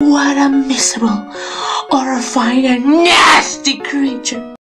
What a miserable, horrifying, and nasty creature!